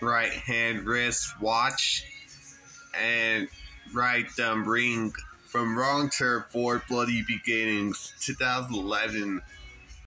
right hand wrist watch, and right thumb ring. From Wrong Turn for Bloody Beginnings 2011